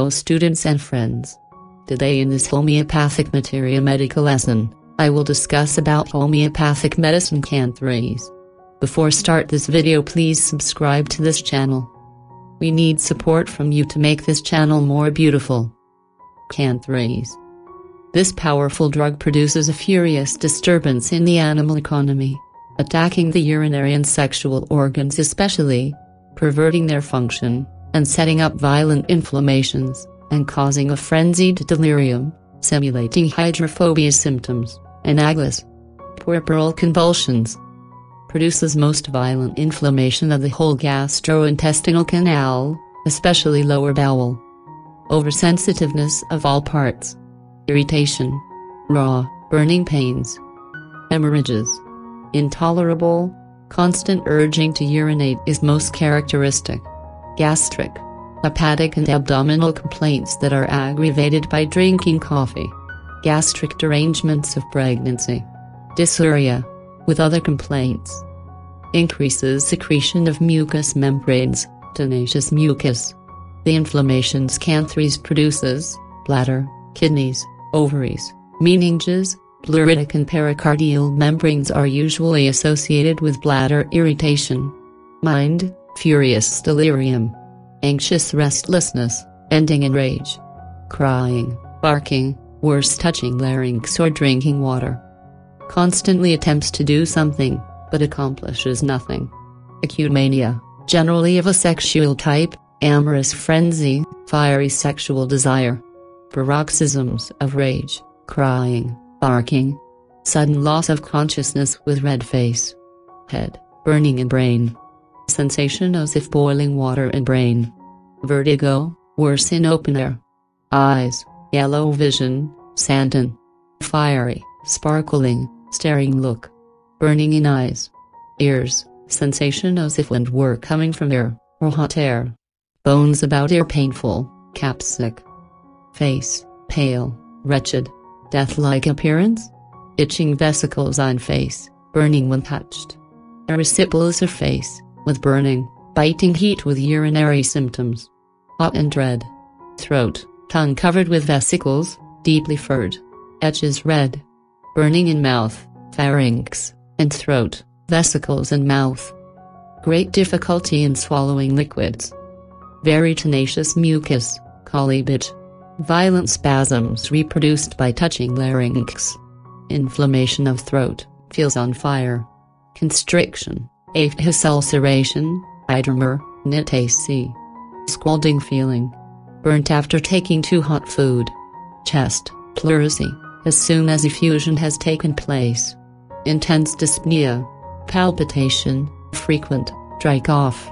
Hello students and friends. Today in this homeopathic materia medica lesson, I will discuss about homeopathic medicine Cantharis. Before start this video please subscribe to this channel. We need support from you to make this channel more beautiful. Cantharis. This powerful drug produces a furious disturbance in the animal economy, attacking the urinary and sexual organs especially, perverting their function, and setting up violent inflammations, and causing a frenzied delirium, simulating hydrophobia symptoms, and analgous, puerperal convulsions. Produces most violent inflammation of the whole gastrointestinal canal, especially lower bowel. Oversensitiveness of all parts. Irritation. Raw, burning pains. Hemorrhages. Intolerable, constant urging to urinate is most characteristic gastric, hepatic and abdominal complaints that are aggravated by drinking coffee, gastric derangements of pregnancy, dysuria, with other complaints. Increases secretion of mucous membranes, tenacious mucus. The inflammations Cantharis produces, bladder, kidneys, ovaries, meninges, pleuritic and pericardial membranes are usually associated with bladder irritation. Mind, furious delirium, anxious restlessness, ending in rage, crying, barking, worse touching larynx or drinking water. Constantly attempts to do something, but accomplishes nothing. Acute mania, generally of a sexual type, amorous frenzy, fiery sexual desire. Paroxysms of rage, crying, barking. Sudden loss of consciousness with red face. Head, burning in brain sensation as if boiling water in brain. Vertigo, worse in open air. Eyes, yellow vision, santon. Fiery, sparkling, staring look. Burning in eyes. Ears, sensation as if wind were coming from ear, or hot air. Bones about ear painful, capsic. Face, pale, wretched. Death-like appearance. Itching vesicles on face, burning when touched. Erysipelas of face, with burning, biting heat with urinary symptoms. Hot and red. Throat, tongue covered with vesicles, deeply furred. Edges red. Burning in mouth, pharynx, and throat, vesicles and mouth. Great difficulty in swallowing liquids. Very tenacious mucus, Kali bich. Violent spasms reproduced by touching larynx. Inflammation of throat, feels on fire. Constriction, aphthous ulceration, idromer, nitaceae. Scalding feeling. Burnt after taking too hot food. Chest, pleurisy, as soon as effusion has taken place. Intense dyspnea. Palpitation, frequent, dry cough.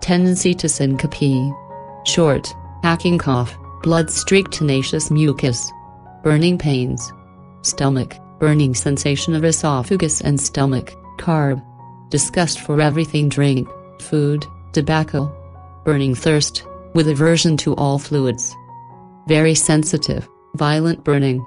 Tendency to syncope. Short, hacking cough, blood-streaked tenacious mucus. Burning pains. Stomach, burning sensation of esophagus and stomach, carb disgust for everything drink, food, tobacco. Burning thirst, with aversion to all fluids. Very sensitive, violent burning.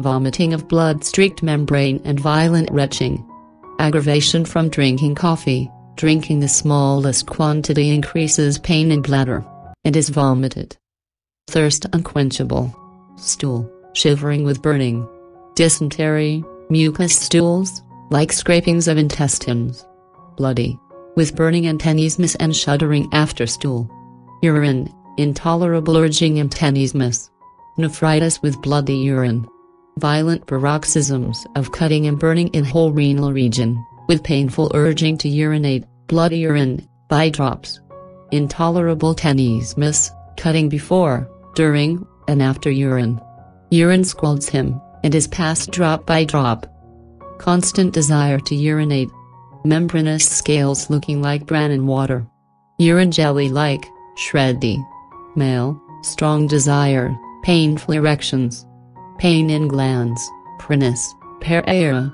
Vomiting of blood-streaked membrane and violent retching. Aggravation from drinking coffee, drinking the smallest quantity increases pain in bladder, and is vomited. Thirst unquenchable. Stool, shivering with burning. Dysentery, mucus stools, like scrapings of intestines bloody, with burning and tenesmus and shuddering after stool. Urine, intolerable urging and tenesmus. Nephritis with bloody urine. Violent paroxysms of cutting and burning in whole renal region, with painful urging to urinate, bloody urine, by drops. Intolerable tenesmus, cutting before, during, and after urine. Urine scalds him, and is passed drop by drop. Constant desire to urinate, membranous scales looking like bran in water. Urine jelly-like, shreddy. Male, strong desire, painful erections. Pain in glands, Prunus, Pareira.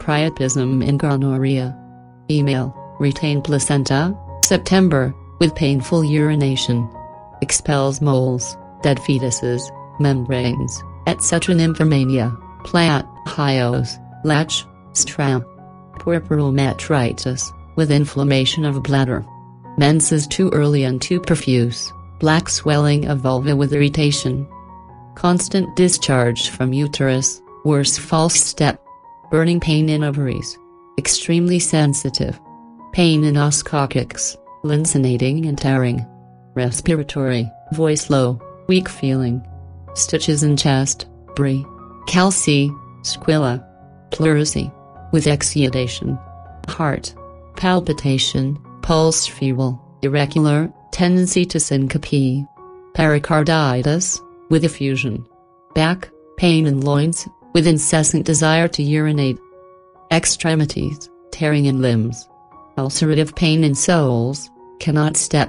Priapism in gonorrhea. Female, retained placenta, September, with painful urination. Expels moles, dead fetuses, membranes, etc. Nymphomania, plat, hyos, latch, stram puerperal metritis, with inflammation of bladder. Menses too early and too profuse, black swelling of vulva with irritation, constant discharge from uterus, worse false step, burning pain in ovaries, extremely sensitive, pain in os coccyx, lancinating and tearing, respiratory, voice low, weak feeling, stitches in chest, Bry, calci, squilla, pleurisy, with exudation, heart, palpitation, pulse feeble, irregular, tendency to syncope, pericarditis, with effusion, back, pain in loins, with incessant desire to urinate, extremities, tearing in limbs, ulcerative pain in soles, cannot step,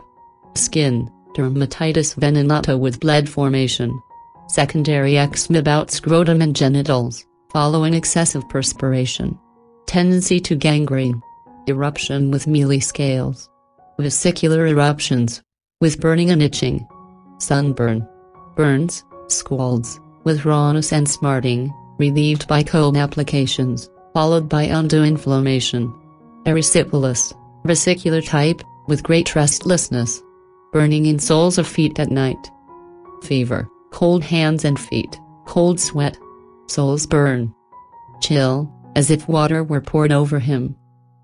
skin, dermatitis venenata with blood formation, secondary eczema about scrotum and genitals, following excessive perspiration, tendency to gangrene, eruption with mealy scales, vesicular eruptions, with burning and itching, sunburn, burns, scalds, with rawness and smarting, relieved by cold applications, followed by undue inflammation. Erysipelas, vesicular type, with great restlessness. Burning in soles of feet at night. Fever, cold hands and feet, cold sweat. Soles burn. Chill, as if water were poured over him.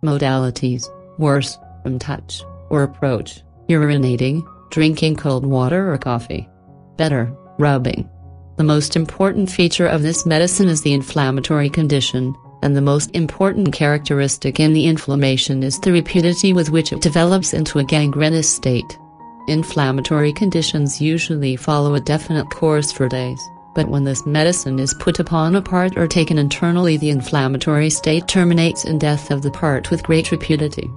Modalities, worse, from touch, or approach, urinating, drinking cold water or coffee. Better, rubbing. The most important feature of this medicine is the inflammatory condition, and the most important characteristic in the inflammation is the rapidity with which it develops into a gangrenous state. Inflammatory conditions usually follow a definite course for days, but when this medicine is put upon a part or taken internally the inflammatory state terminates in death of the part with great rapidity.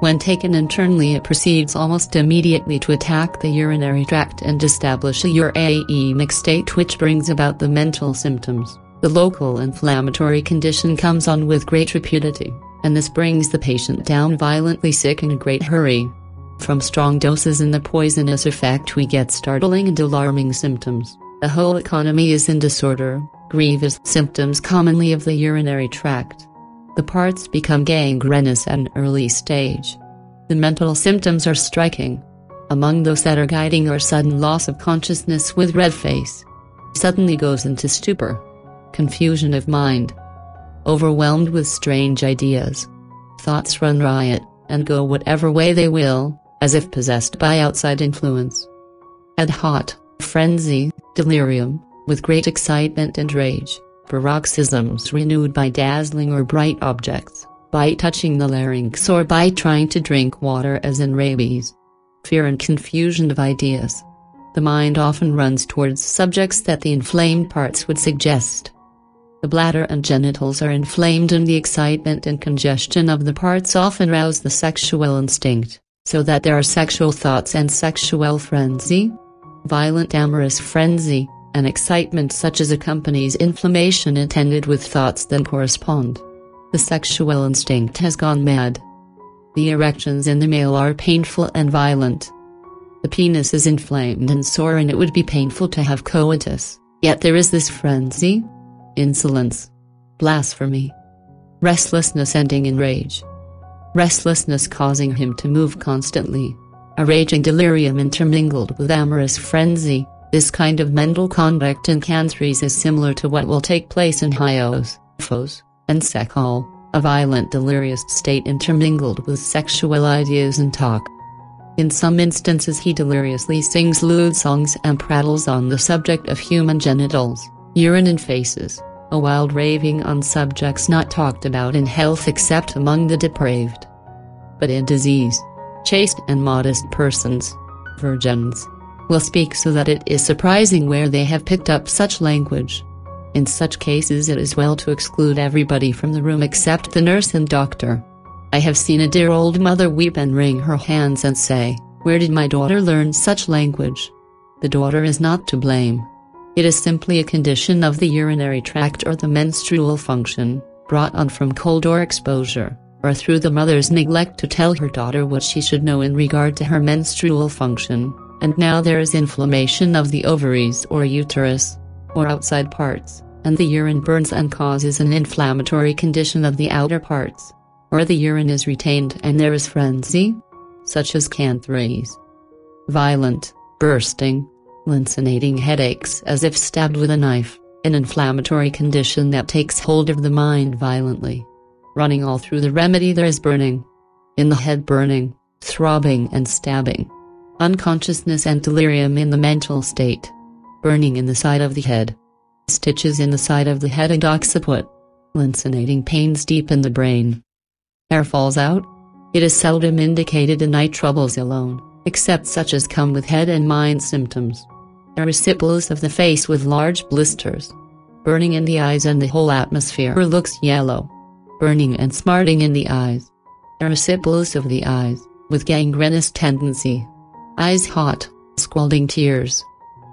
When taken internally it proceeds almost immediately to attack the urinary tract and establish a uremic state which brings about the mental symptoms. The local inflammatory condition comes on with great rapidity, and this brings the patient down violently sick in a great hurry. From strong doses in the poisonous effect we get startling and alarming symptoms. The whole economy is in disorder, grievous symptoms commonly of the urinary tract. The parts become gangrenous at an early stage. The mental symptoms are striking. Among those that are guiding are sudden loss of consciousness with red face. Suddenly goes into stupor confusion of mind. Overwhelmed with strange ideas. Thoughts run riot, and go whatever way they will, as if possessed by outside influence. Ad hot, frenzy, delirium, with great excitement and rage, paroxysms renewed by dazzling or bright objects, by touching the larynx or by trying to drink water as in rabies. Fear and confusion of ideas. The mind often runs towards subjects that the inflamed parts would suggest. The bladder and genitals are inflamed and the excitement and congestion of the parts often rouse the sexual instinct, so that there are sexual thoughts and sexual frenzy. Violent amorous frenzy, an excitement such as accompanies inflammation attended with thoughts that correspond. The sexual instinct has gone mad. The erections in the male are painful and violent. The penis is inflamed and sore and it would be painful to have coitus, yet there is this frenzy, insolence, blasphemy, restlessness ending in rage, restlessness causing him to move constantly, a raging delirium intermingled with amorous frenzy. This kind of mental conduct in Cantharis is similar to what will take place in Hyos, Phos, and Sekal, a violent delirious state intermingled with sexual ideas and talk. In some instances he deliriously sings lewd songs and prattles on the subject of human genitals urine and faces, a wild raving on subjects not talked about in health except among the depraved. But in disease, chaste and modest persons, virgins, will speak so that it is surprising where they have picked up such language. In such cases it is well to exclude everybody from the room except the nurse and doctor. I have seen a dear old mother weep and wring her hands and say, Where did my daughter learn such language? The daughter is not to blame. It is simply a condition of the urinary tract or the menstrual function, brought on from cold or exposure, or through the mother's neglect to tell her daughter what she should know in regard to her menstrual function, and now there is inflammation of the ovaries or uterus, or outside parts, and the urine burns and causes an inflammatory condition of the outer parts, or the urine is retained and there is frenzy, such as Cantharis. Violent, bursting, lancinating headaches as if stabbed with a knife, an inflammatory condition that takes hold of the mind violently. Running all through the remedy there is burning. In the head burning, throbbing and stabbing. Unconsciousness and delirium in the mental state. Burning in the side of the head. Stitches in the side of the head and occiput. Lancinating pains deep in the brain. Hair falls out. It is seldom indicated in night troubles alone, except such as come with head and mind symptoms. Erysipelas of the face with large blisters. Burning in the eyes and the whole atmosphere looks yellow. Burning and smarting in the eyes. Erysipelas of the eyes, with gangrenous tendency. Eyes hot, scalding tears.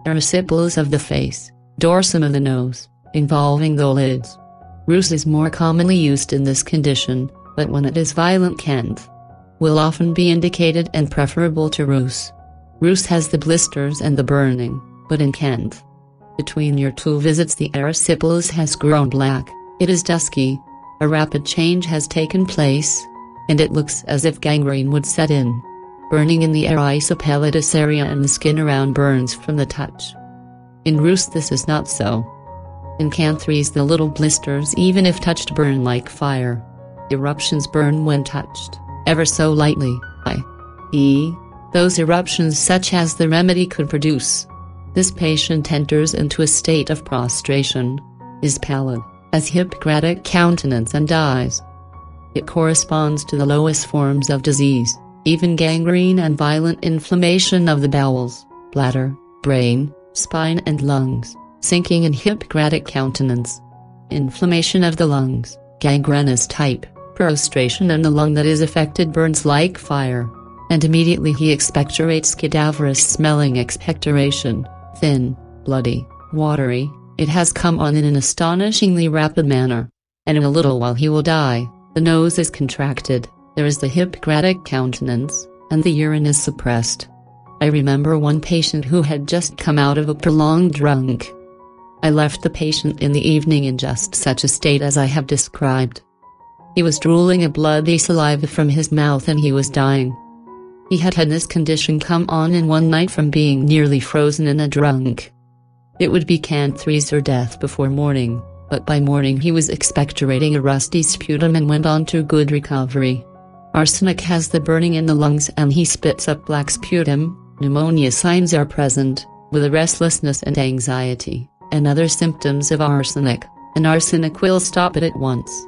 Erysipelas of the face, dorsum of the nose, involving the lids. Rhus is more commonly used in this condition, but when it is violent Canth will often be indicated and preferable to Rhus. Rhus has the blisters and the burning, but in Canth between your two visits the erysipelas has grown black, it is dusky. A rapid change has taken place, and it looks as if gangrene would set in. Burning in the erysipelatous area and the skin around burns from the touch. In Rhus this is not so. In Cantharis the little blisters even if touched burn like fire. Eruptions burn when touched, ever so lightly, i.e., those eruptions such as the remedy could produce. This patient enters into a state of prostration, is pallid, has Hippocratic countenance and dies. It corresponds to the lowest forms of disease, even gangrene and violent inflammation of the bowels, bladder, brain, spine and lungs sinking in Hippocratic countenance. Inflammation of the lungs, gangrenous type, prostration and the lung that is affected burns like fire. And immediately he expectorates cadaverous smelling expectoration, thin, bloody, watery, it has come on in an astonishingly rapid manner. And in a little while he will die, the nose is contracted, there is the Hippocratic countenance, and the urine is suppressed. I remember one patient who had just come out of a prolonged drunk, I left the patient in the evening in just such a state as I have described. He was drooling a bloody saliva from his mouth and he was dying. He had had this condition come on in one night from being nearly frozen in a drunk. It would be Cantharis or death before morning, but by morning he was expectorating a rusty sputum and went on to good recovery. Arsenic has the burning in the lungs and he spits up black sputum, pneumonia signs are present, with a restlessness and anxiety and other symptoms of arsenic, and arsenic will stop it at once.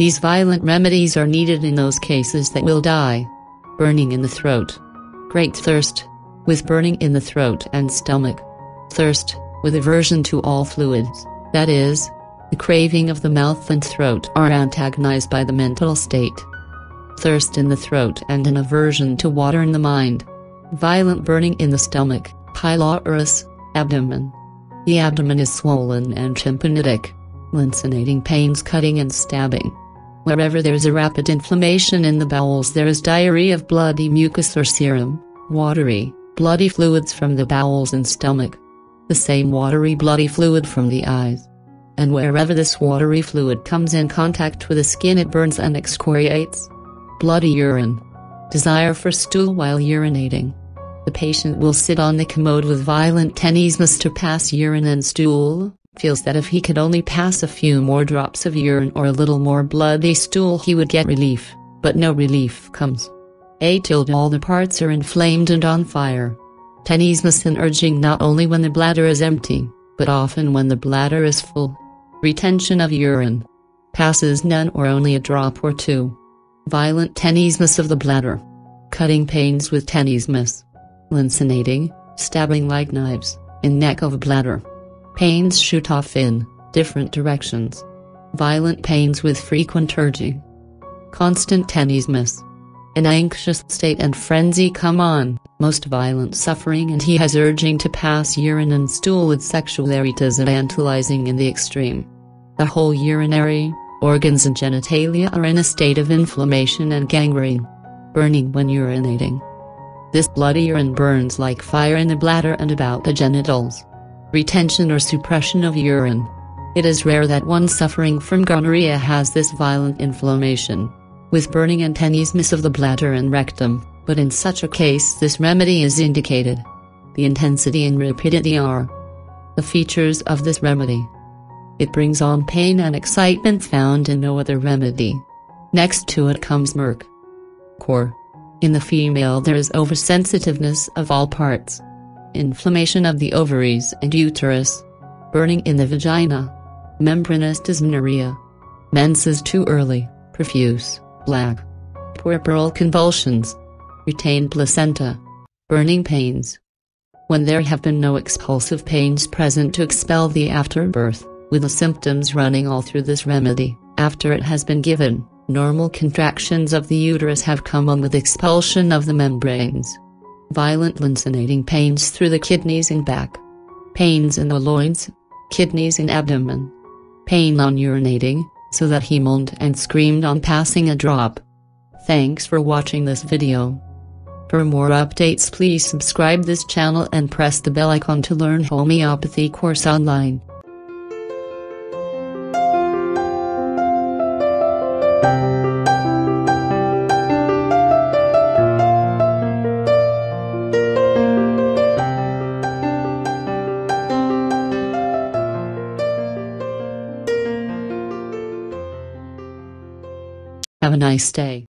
These violent remedies are needed in those cases that will die. Burning in the throat. Great thirst. With burning in the throat and stomach. Thirst, with aversion to all fluids, that is, the craving of the mouth and throat are antagonized by the mental state. Thirst in the throat and an aversion to water in the mind. Violent burning in the stomach, pylorus, abdomen. The abdomen is swollen and tympanitic. Lancinating pains cutting and stabbing. Wherever there is a rapid inflammation in the bowels there is diarrhea of bloody mucus or serum, watery, bloody fluids from the bowels and stomach. The same watery bloody fluid from the eyes. And wherever this watery fluid comes in contact with the skin it burns and excoriates. Bloody urine. Desire for stool while urinating. The patient will sit on the commode with violent tenesmus to pass urine and stool, feels that if he could only pass a few more drops of urine or a little more bloody stool he would get relief, but no relief comes. A tilde all the parts are inflamed and on fire. Tenesmus urging not only when the bladder is empty, but often when the bladder is full. Retention of urine. Passes none or only a drop or two. Violent tenesmus of the bladder. Cutting pains with tenesmus lancinating, stabbing like knives, in neck of bladder. Pains shoot off in different directions. Violent pains with frequent urging. Constant tenesmus. An anxious state and frenzy come on, most violent suffering and he has urging to pass urine and stool with sexual and in the extreme. The whole urinary, organs and genitalia are in a state of inflammation and gangrene. Burning when urinating. This bloody urine burns like fire in the bladder and about the genitals. Retention or suppression of urine. It is rare that one suffering from gonorrhea has this violent inflammation, with burning and tenesmus of the bladder and rectum, but in such a case this remedy is indicated. The intensity and rapidity are the features of this remedy. It brings on pain and excitement found in no other remedy. Next to it comes Merc. Core. In the female there is oversensitiveness of all parts. Inflammation of the ovaries and uterus. Burning in the vagina. Membranous dysmenorrhea. Menses too early, profuse, black. Puerperal convulsions. Retained placenta. Burning pains. When there have been no expulsive pains present to expel the afterbirth, with the symptoms running all through this remedy, after it has been given, normal contractions of the uterus have come on with expulsion of the membranes. Violent lancinating pains through the kidneys and back. Pains in the loins, kidneys and abdomen. Pain on urinating, so that he moaned and screamed on passing a drop. Thanks for watching this video. For more updates please subscribe this channel and press the bell icon to learn homeopathy course online. Day.